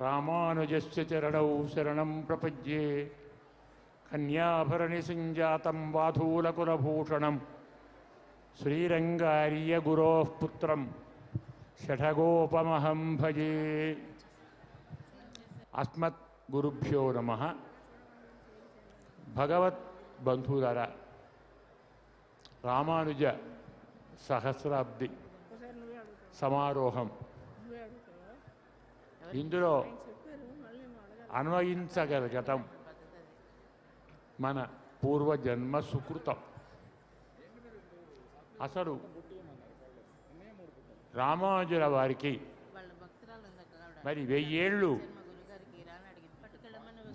రామానుజస్య చరణౌ శరణం ప్రపద్యే కన్యాభరణి సంజాతం వాధూలకులభూషణం. శ్రీరంగార్యగురోః పుత్రం షఠగోపమహం భజే. అస్మత్ గురుభ్యో నమ. భగవత్ బంధువులరా రామానుజ సహస్రాబ్ది సమారోహం ఇందులో అన్వయించగలగటం మన పూర్వజన్మ సుకృతం. అసలు రామానుజుల వారికి మరి వెయ్యేళ్ళు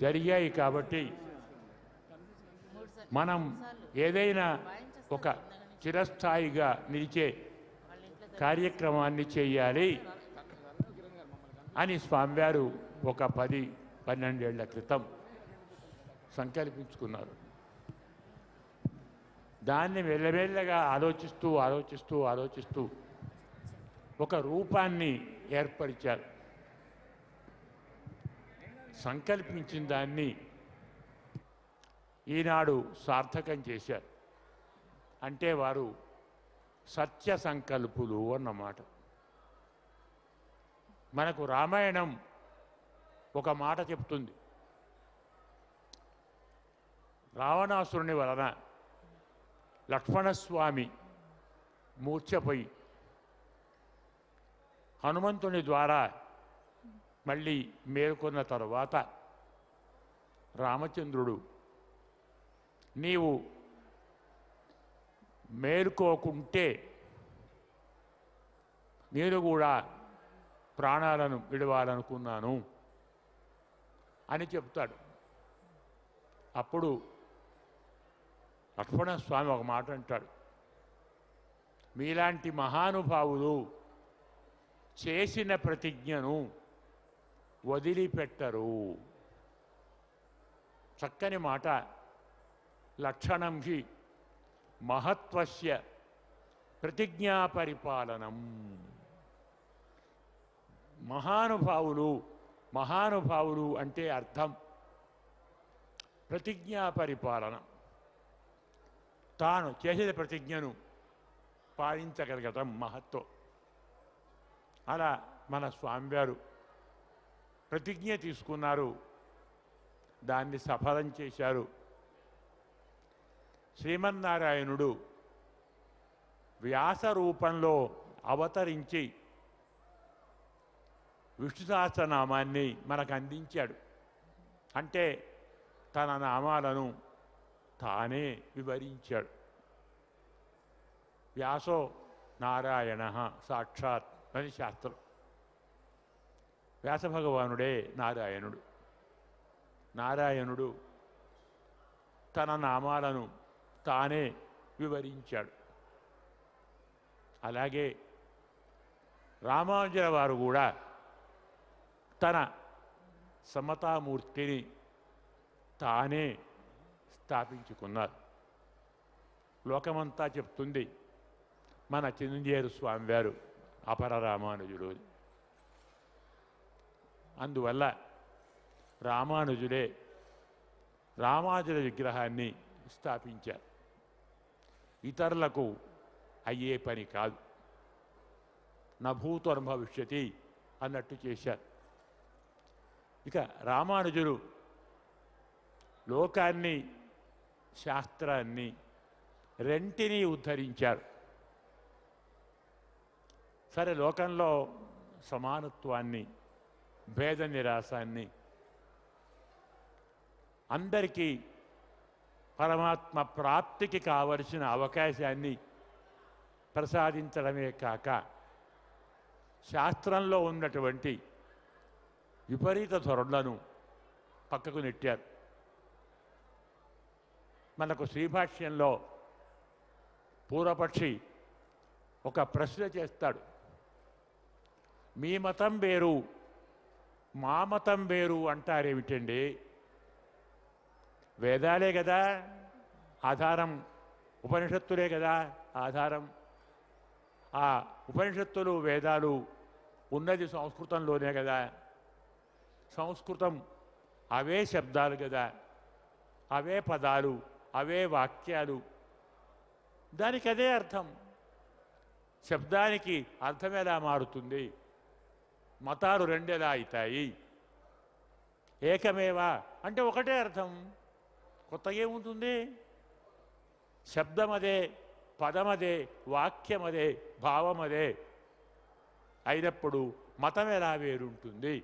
జరిగాయి కాబట్టి మనం ఏదైనా ఒక చిరస్థాయిగా నిలిచే కార్యక్రమాన్ని చేయాలి. అని స్వామివారు ఒక పది పన్నెండేళ్ళ క్రితం సంకల్పించుకున్నారు. దాన్ని వెళ్ళవెళ్ళగా ఆలోచిస్తూ ఆలోచిస్తూ ఆలోచిస్తూ ఒక రూపాన్ని ఏర్పరిచారు. సంకల్పించిన దాన్ని ఈనాడు సార్థకం చేశారు. అంటే వారు సత్య సంకల్పులు అన్నమాట. మనకు రామాయణం ఒక మాట చెప్తుంది. రావణాసురుని వలన లక్ష్మణస్వామి మూర్ఛపోయి హనుమంతుని ద్వారా మళ్ళీ మేల్కొన్న తరువాత రామచంద్రుడు నీవు మేలుకోకుంటే నేను కూడా ప్రాణాలను విడవాలనుకున్నాను అని చెప్తాడు. అప్పుడు లక్ష్మణస్వామి ఒక మాట అంటాడు. మీలాంటి మహానుభావులు చేసిన ప్రతిజ్ఞను వదిలిపెట్టరు. చక్కని మాట. లక్షణం హి మహత్వస్య ప్రతిజ్ఞా పరిపాలనం. మహానుభావులు మహానుభావులు అంటే అర్థం. ప్రతిజ్ఞా పరిపాలన. తాను చేసిన ప్రతిజ్ఞను పాలించగలగటం మహత్వం. అలా మన స్వామివారు ప్రతిజ్ఞ తీసుకున్నారు. దాన్ని సఫలం చేశారు. శ్రీమన్నారాయణుడు వ్యాస రూపంలో అవతరించి విష్ణు సహస్రనామాన్ని మనకు అందించాడు. అంటే తన నామాలను తానే వివరించాడు. వ్యాసో నారాయణ సాక్షాత్ అని శాస్త్రం. వ్యాస భగవానుడే నారాయణుడు. నారాయణుడు తన నామాలను తానే వివరించాడు. అలాగే రామానుజుల వారు కూడా తన సమతామూర్తిని తానే స్థాపించుకున్నారు. లోకమంతా చెప్తుంది మన చిరంజీవి స్వామివారు అపర రామానుజుడు. అందువల్ల రామానుజుడే రామానుజుల విగ్రహాన్ని స్థాపించారు. ఇతరులకు అయ్యే పని కాదు. నభూతర్భవిష్యతి అన్నట్టు చేశారు. ఇక రామానుజులు లోకాన్ని శాస్త్రాన్ని రెంటిని ఉద్ధరించారు. సరే లోకంలో సమానత్వాన్ని భేద నిరాశాన్ని అందరికీ పరమాత్మ ప్రాప్తికి కావలసిన అవకాశాన్ని ప్రసాదించడమే కాక శాస్త్రంలో ఉన్నటువంటి విపరీత ధోరణులను పక్కకు నెట్టారు. మనకు శ్రీభాష్యంలో పూర్వపక్షి ఒక ప్రశ్న చేస్తాడు. మీ మతం వేరు మా మతం వేరు అంటారేమిటండి? వేదాలే కదా ఆధారం ఉపనిషత్తులే కదా ఆధారం. ఆ ఉపనిషత్తులు వేదాలు ఉన్నది సంస్కృతంలోనే కదా సంస్కృతం అవే శబ్దాలు కదా అవే పదాలు అవే వాక్యాలు. దానికి అదే అర్థం. శబ్దానికి అర్థం ఎలా మారుతుంది? మతాలు రెండెలా అవుతాయి ఏకమేవా? అంటే ఒకటే అర్థం. కొత్తగా ఏముంటుంది? శబ్దమదే పదమదే వాక్యమదే భావమదే. అయినప్పుడు మతం ఎలా వేరుంటుంది?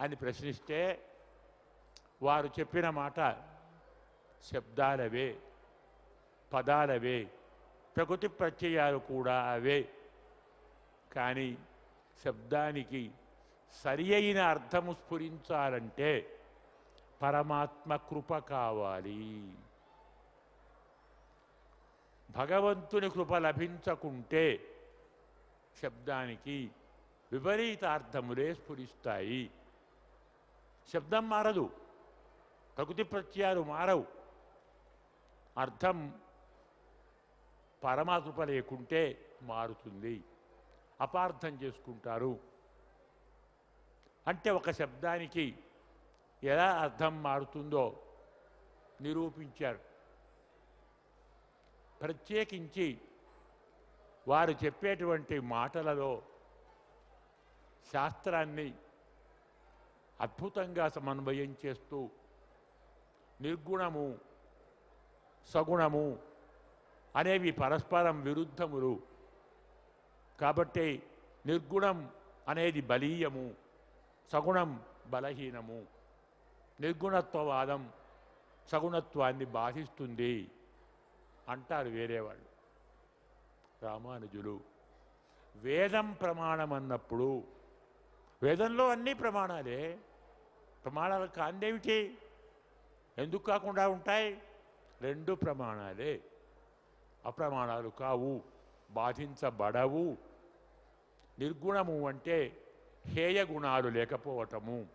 అని ప్రశ్నిస్తే వారు చెప్పిన మాట శబ్దాలవే పదాలవే ప్రకృతి ప్రత్యయాలు కూడా అవే. కానీ శబ్దానికి సరి అయిన అర్థము స్ఫురించాలంటే పరమాత్మ కృప కావాలి. భగవంతుని కృప లభించకుంటే శబ్దానికి విపరీత అర్థములే స్ఫురిస్తాయి. శబ్దం మారదు. ప్రకృతి ప్రత్యయాలు మారవు. అర్థం పరమాకృప లేకుంటే మారుతుంది. అపార్థం చేసుకుంటారు. అంటే ఒక శబ్దానికి ఎలా అర్థం మారుతుందో నిరూపించారు. ప్రత్యేకించి వారు చెప్పేటువంటి మాటలలో శాస్త్రాన్ని అద్భుతంగా సమన్వయం చేస్తూ నిర్గుణము సగుణము అనేవి పరస్పరం విరుద్ధములు. కాబట్టి నిర్గుణం అనేది బలీయము సగుణం బలహీనము. నిర్గుణత్వవాదం సగుణత్వాన్ని బాధిస్తుంది అంటారు వేరే వాళ్ళు. రామానుజులు వేదం ప్రమాణం అన్నప్పుడు వేదంలో అన్ని ప్రమాణాలే. ప్రమాణాలు కాందేమిటి ఎందుకు కాకుండా ఉంటాయి? రెండు ప్రమాణాలే. అప్రమాణాలు కావు బాధించబడవు. నిర్గుణము అంటే హేయ గుణాలు లేకపోవటము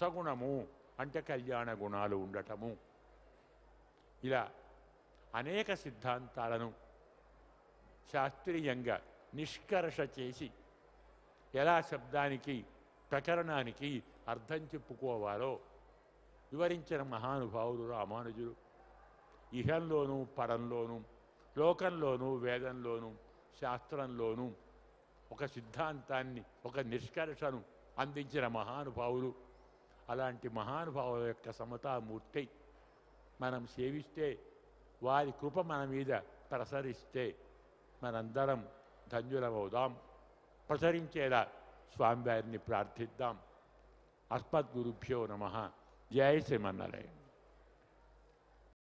సగుణము అంటే కళ్యాణ గుణాలు ఉండటము. ఇలా అనేక సిద్ధాంతాలను శాస్త్రీయంగా నిష్కర్ష చేసి ఎలా శబ్దానికి ప్రకరణానికి అర్థం చెప్పుకోవాలో. వివరించిన మహానుభావులు రామానుజులు ఇహంలోనూ పరంలోనూ లోకంలోనూ వేదంలోనూ శాస్త్రంలోనూ ఒక సిద్ధాంతాన్ని ఒక నిష్కర్షను అందించిన మహానుభావులు అలాంటి మహానుభావుల యొక్క సమతామూర్తి మనం సేవిస్తే వారి కృప మన మీద ప్రసరిస్తే మనందరం ధన్యులమవుదాం. ప్రసరించేలా స్వామివారిని ప్రార్థిద్దాం అస్మద్గురుభ్యో నమ జయ శ్రీమన్నారాయణ